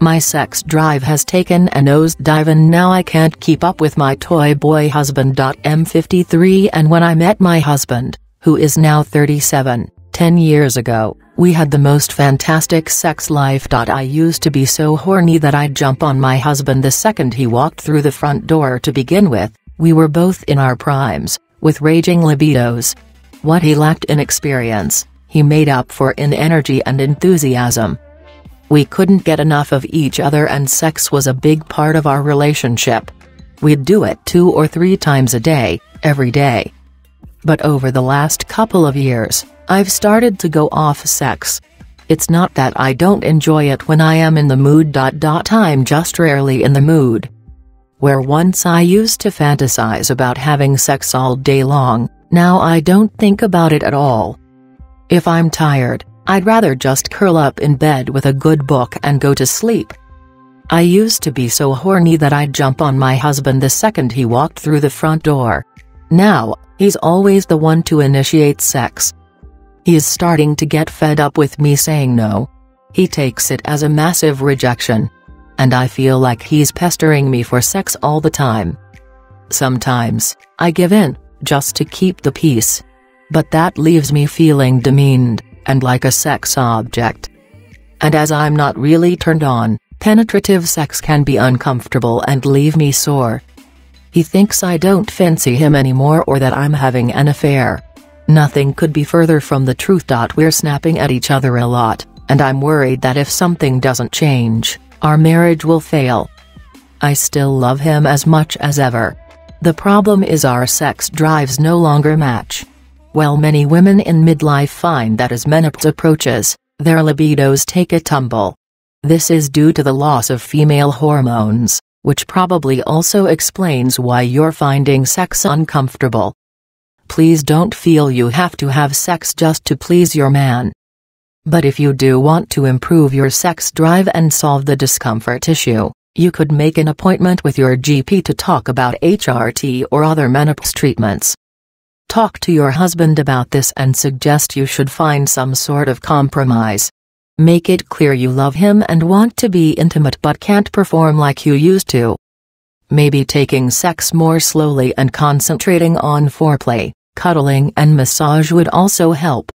My sex drive has taken a nosedive and now I can't keep up with my toy boy husband. M53 and when I met my husband, who is now 37, 10 years ago, we had the most fantastic sex life. I used to be so horny that I'd jump on my husband the second he walked through the front door to begin with, we were both in our primes, with raging libidos. What he lacked in experience, he made up for in energy and enthusiasm. We couldn't get enough of each other and sex was a big part of our relationship. We'd do it two or three times a day, every day. But over the last couple of years, I've started to go off sex. It's not that I don't enjoy it when I am in the mood. I'm just rarely in the mood. Where once I used to fantasize about having sex all day long, now I don't think about it at all. If I'm tired, I'd rather just curl up in bed with a good book and go to sleep. I used to be so horny that I'd jump on my husband the second he walked through the front door. Now, he's always the one to initiate sex. He is starting to get fed up with me saying no. He takes it as a massive rejection. And I feel like he's pestering me for sex all the time. Sometimes, I give in, just to keep the peace. But that leaves me feeling demeaned, and like a sex object. And as I'm not really turned on, penetrative sex can be uncomfortable and leave me sore. He thinks I don't fancy him anymore or that I'm having an affair. Nothing could be further from the truth. We're snapping at each other a lot, and I'm worried that if something doesn't change, our marriage will fail. I still love him as much as ever. The problem is our sex drives no longer match. While many women in midlife find that as menopause approaches, their libidos take a tumble. This is due to the loss of female hormones, which probably also explains why you're finding sex uncomfortable. Please don't feel you have to have sex just to please your man. But if you do want to improve your sex drive and solve the discomfort issue, you could make an appointment with your GP to talk about HRT or other menopause treatments. Talk to your husband about this and suggest you should find some sort of compromise. Make it clear you love him and want to be intimate but can't perform like you used to. Maybe taking sex more slowly and concentrating on foreplay, cuddling and massage would also help.